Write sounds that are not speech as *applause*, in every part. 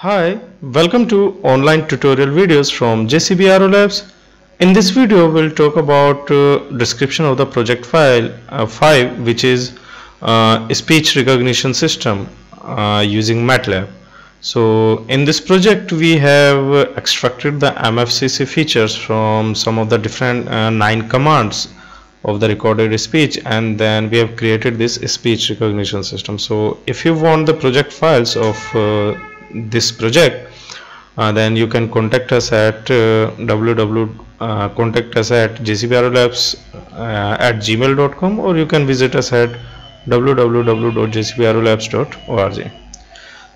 Hi, welcome to online tutorial videos from JCB Labs. In this video, we'll talk about uh, description of the project file uh, 5 which is uh, speech recognition system uh, using MATLAB. So in this project, we have uh, extracted the MFCC features from some of the different uh, nine commands of the recorded speech and then we have created this speech recognition system. So if you want the project files of this project uh, then you can contact us at uh, www uh, contact us at jcbrolabs uh, at gmail.com or you can visit us at www.jcbrolabs.org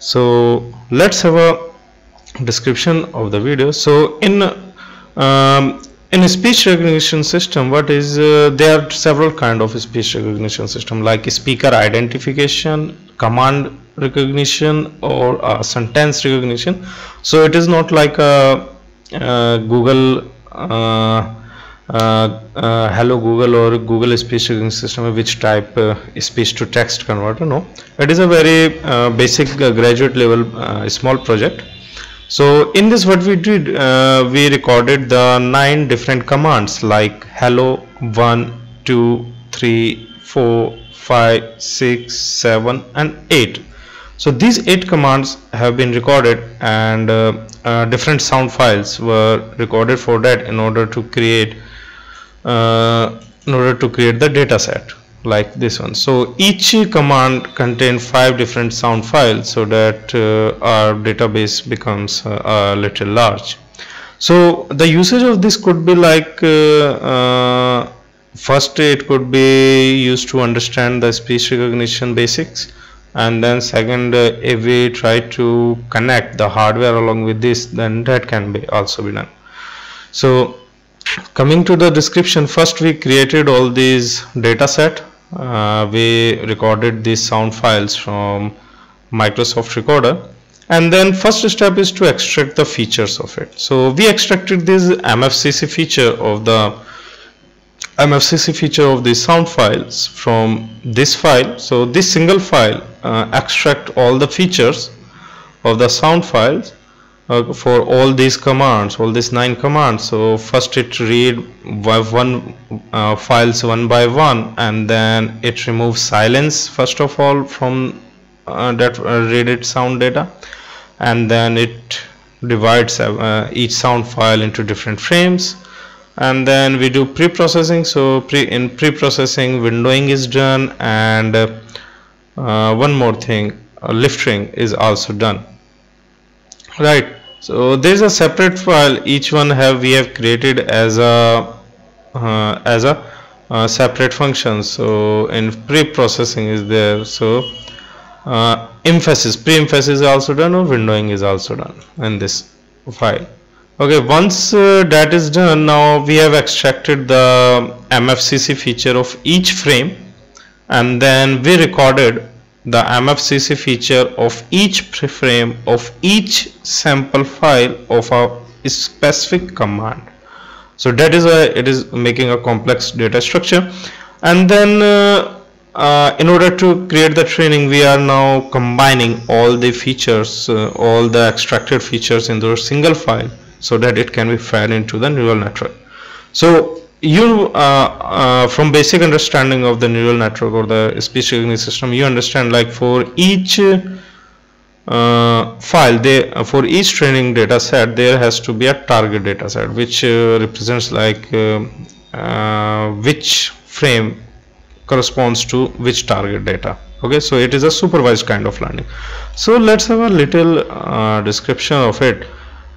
so let's have a description of the video. So in um, in a speech recognition system what is uh, there are several kind of speech recognition system like speaker identification command recognition or uh, sentence recognition. So it is not like a, a google uh, uh, uh, hello google or google speech recognition system which type uh, speech to text converter no. It is a very uh, basic graduate level small project. So in this what we did we recorded the nine different commands like hello one two three four five six seven and eight so these eight commands have been recorded and uh, uh, different sound files were recorded for that in order to create uh, in order to create the data set like this one. So each command contains five different sound files so that uh, our database becomes uh, a little large. So the usage of this could be like uh, first it could be used to understand the speech recognition basics and then second uh, if we try to connect the hardware along with this then that can be also be done. So coming to the description first we created all these data set uh, we recorded these sound files from Microsoft recorder. And then first step is to extract the features of it. So we extracted this MFCC feature of the MFCC feature of the sound files from this file. So this single file uh, extract all the features of the sound files uh, for all these commands all these nine commands. So first it read one uh, files one by one and then it removes silence first of all from uh, that uh, read it sound data. And then it divides uh, each sound file into different frames and then we do pre-processing. So pre in pre-processing windowing is done. And uh, uh, one more thing uh, liftering is also done. Right. So there's a separate file. Each one have we have created as a uh, as a uh, separate function. So in pre-processing is there. So uh, emphasis. Pre-emphasis is also done or windowing is also done in this file okay once uh, that is done now we have extracted the MFCC feature of each frame and then we recorded the MFCC feature of each frame of each sample file of a specific command. So that is why it is making a complex data structure. And then uh, uh, in order to create the training we are now combining all the features uh, all the extracted features into a single file so that it can be fed into the neural network. So you uh, uh, from basic understanding of the neural network or the speech recognition system you understand like for each uh, file they uh, for each training data set there has to be a target data set which uh, represents like uh, which frame corresponds to which target data. Okay so it is a supervised kind of learning. So let's have a little description of it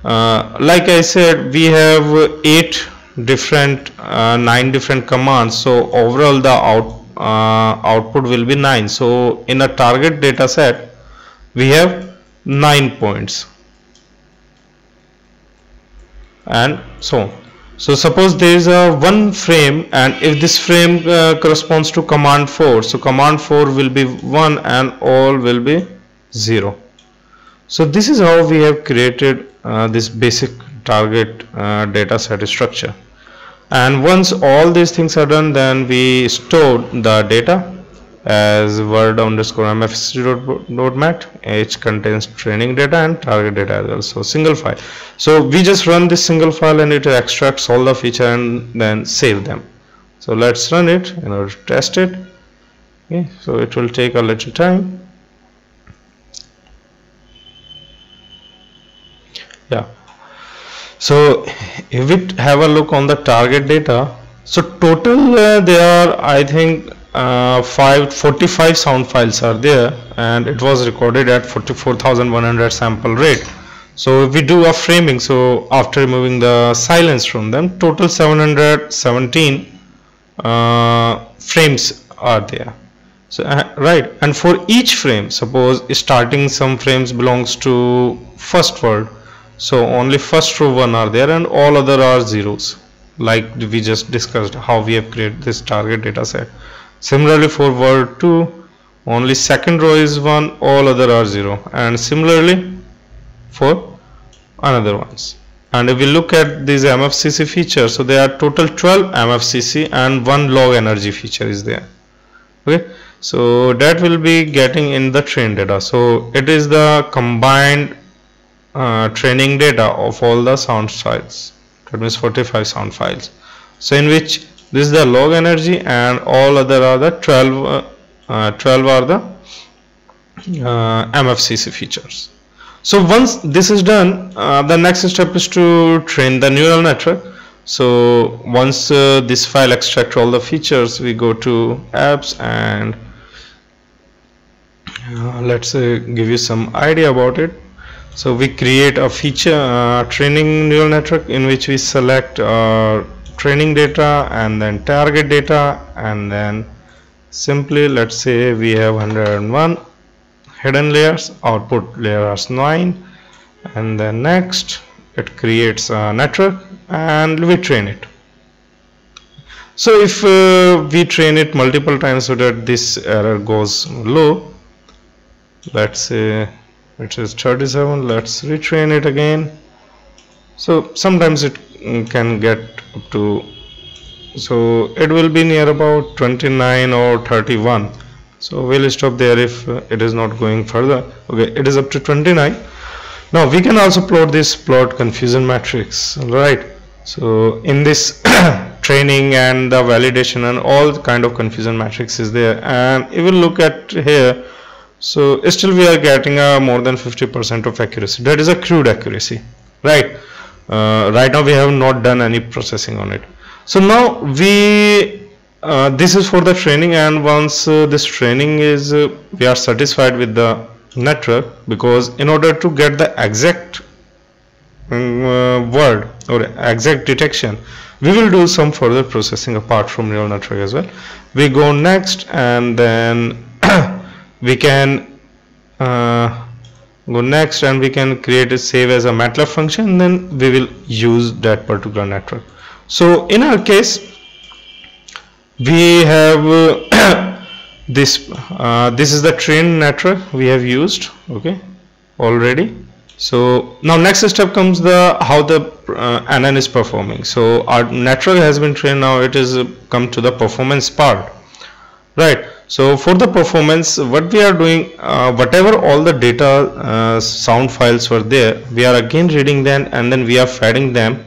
uh, like I said we have eight different uh, nine different commands. So overall the out uh, output will be nine. So in a target data set we have nine points. And so on. So suppose there is a one frame and if this frame uh, corresponds to command 4 so command 4 will be 1 and all will be 0 so this is how we have created uh, this basic target uh, data set structure. And once all these things are done then we store the data as word underscore mfcc.mat each contains training data and target data as well. So single file. So we just run this single file and it extracts all the feature and then save them. So let's run it in order to test it. Okay so it will take a little time yeah. So if we have a look on the target data so total uh, there are I think uh, five, 45 sound files are there and it was recorded at 44,100 sample rate. So if we do a framing so after removing the silence from them total 717 uh, frames are there. So uh, right and for each frame suppose starting some frames belongs to first word so only first row one are there and all other are zeros. Like we just discussed how we have created this target data set. Similarly for word 2 only second row is 1 all other are 0 and similarly for another ones. And if we look at these MFCC features so there are total 12 MFCC and one log energy feature is there. Okay? So that will be getting in the train data. So it is the combined uh, training data of all the sound files that means 45 sound files. So in which this is the log energy and all other are the 12 uh, uh, 12 are the uh, MFCC features. So once this is done uh, the next step is to train the neural network. So once uh, this file extract all the features we go to apps and uh, let's give you some idea about it so we create a feature uh, training neural network in which we select our training data and then target data and then simply let's say we have 101 hidden layers output layers 9 and then next it creates a network and we train it. So if uh, we train it multiple times so that this error goes low let's say which is 37 let's retrain it again. So sometimes it mm, can get up to so it will be near about 29 or 31 so we'll stop there if uh, it is not going further. Okay it is up to 29 now we can also plot this plot confusion matrix right? So in this *coughs* training and the validation and all kind of confusion matrix is there. And if we look at here so still we are getting a more than 50% of accuracy. That is a crude accuracy right? Uh, right now we have not done any processing on it. So now we uh, this is for the training and once uh, this training is uh, we are satisfied with the network because in order to get the exact um, uh, word or exact detection we will do some further processing apart from neural network as well. We go next and then we can uh, go next and we can create a save as a MATLAB function then we will use that particular network. So in our case we have uh, *coughs* this uh, this is the trained network we have used okay already. So now next step comes the how the uh, is performing. So our network has been trained now it is come to the performance part. Right so for the performance what we are doing uh, whatever all the data uh, sound files were there we are again reading them and then we are feeding them.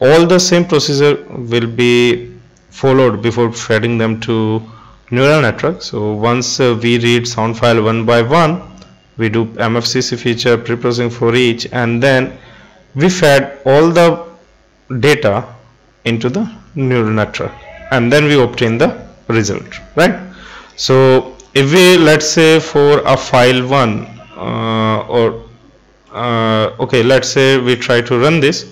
All the same procedure will be followed before feeding them to neural network. So once uh, we read sound file one by one we do MFCC feature pre-processing for each and then we fed all the data into the neural network and then we obtain the result right so if we let's say for a file 1 uh, or uh, okay let's say we try to run this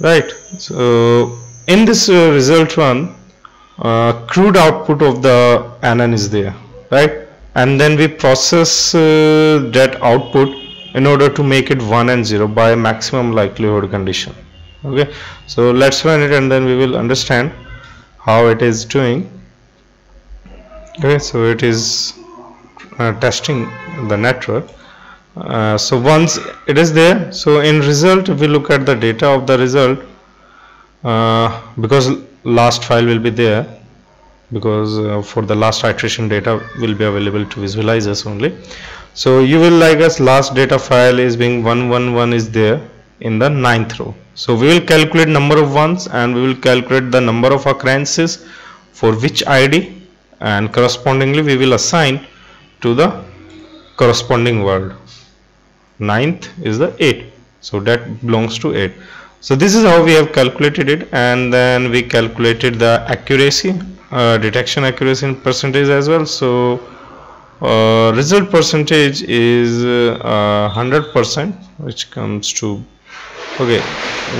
right? So in this uh, result one uh, crude output of the NN is there right? And then we process uh, that output in order to make it 1 and 0 by maximum likelihood condition okay? So let's run it and then we will understand how it is doing okay so it is uh, testing the network. Uh, so once it is there so in result we look at the data of the result uh, because last file will be there because uh, for the last iteration data will be available to visualizers only. So you will like us last data file is being 111 is there in the ninth row. So we will calculate number of ones and we will calculate the number of occurrences for which id and correspondingly we will assign to the corresponding word ninth is the 8 so that belongs to 8 so this is how we have calculated it and then we calculated the accuracy uh, detection accuracy in percentage as well. So uh, result percentage is uh, 100% which comes to okay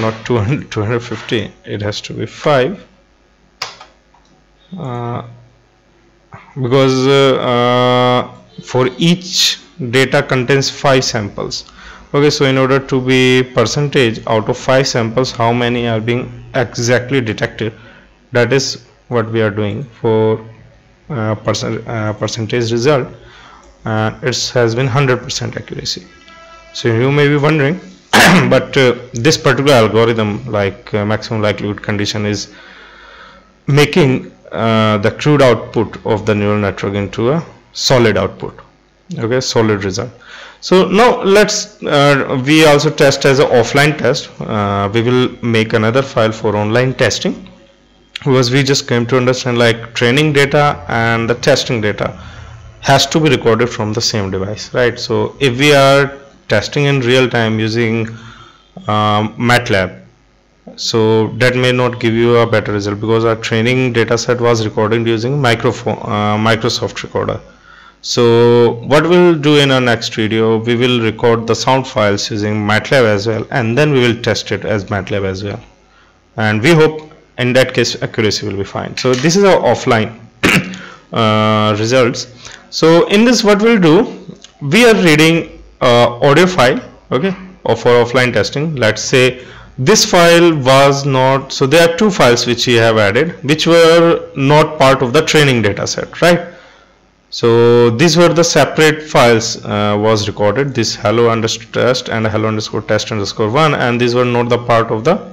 not 200 250 it has to be 5 uh, because uh, uh, for each data contains 5 samples. Okay so in order to be percentage out of 5 samples how many are being exactly detected? That is what we are doing for uh, percent, uh, percentage result. And it has been 100% accuracy. So you may be wondering *coughs* but uh, this particular algorithm like uh, maximum likelihood condition is making uh, the crude output of the neural network into a solid output. Okay solid result. So now let's uh, we also test as an offline test. Uh, we will make another file for online testing because we just came to understand like training data and the testing data has to be recorded from the same device right? So if we are testing in real time using um, MATLAB so that may not give you a better result because our training data set was recorded using microphone uh, Microsoft recorder. So what we'll do in our next video we will record the sound files using MATLAB as well and then we will test it as MATLAB as well. And we hope in that case accuracy will be fine. So this is our offline *coughs* uh, results. So in this what we'll do we are reading uh, audio file okay for offline testing. Let's say this file was not so there are two files which we have added which were not part of the training data set right? So these were the separate files uh, was recorded. This hello underscore test and hello underscore test underscore one and these were not the part of the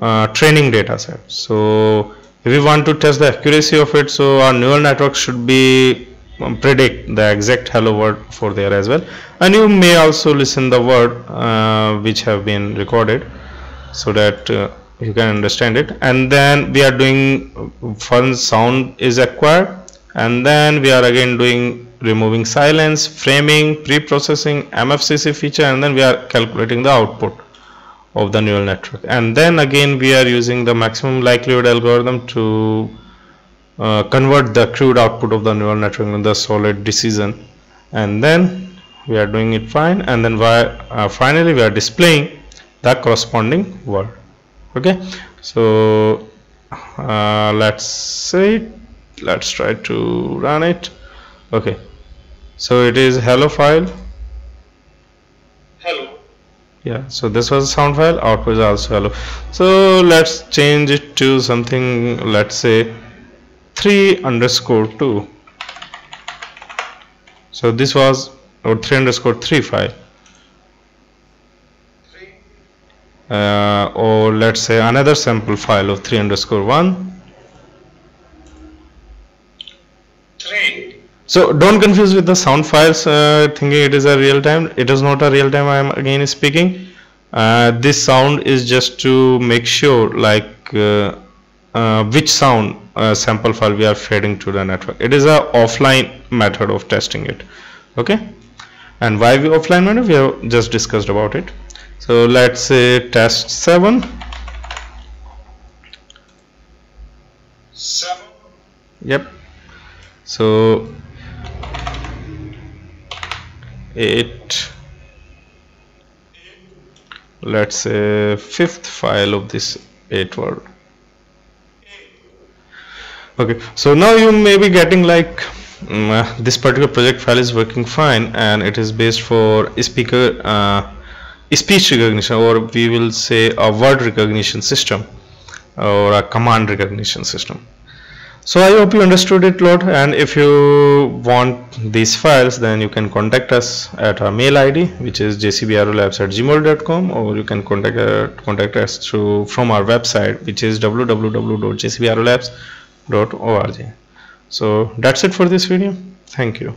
uh, training data set. So if we want to test the accuracy of it so our neural network should be predict the exact hello word for there as well. And you may also listen the word uh, which have been recorded so that uh, you can understand it. And then we are doing fun sound is acquired. And then we are again doing removing silence framing pre-processing mfcc feature and then we are calculating the output of the neural network. And then again we are using the maximum likelihood algorithm to uh, convert the crude output of the neural network into the solid decision. And then we are doing it fine. And then uh, finally we are displaying the corresponding word okay? So uh, let's say let's try to run it. Okay. So it is hello file. Hello. Yeah. So this was a sound file. Output is also hello. So let's change it to something let's say 3 underscore 2 so this was or 3 underscore 3 file uh, or let's say another sample file of 3 underscore 1 so don't confuse with the sound files uh, thinking it is a real time. It is not a real time I am again speaking. Uh, this sound is just to make sure like uh, uh which sound uh, sample file we are feeding to the network. It is a offline method of testing it okay? And why we offline method? We have just discussed about it. So let's say test 7 7 yep. So 8 let's say fifth file of this 8 word okay so now you may be getting like um, this particular project file is working fine and it is based for speaker uh, speech recognition or we will say a word recognition system or a command recognition system. So i hope you understood it lot and if you want these files then you can contact us at our mail id which is jcbrolabs at gmail.com or you can contact uh, contact us through from our website which is www.jcbrolabs so that's it for this video. Thank you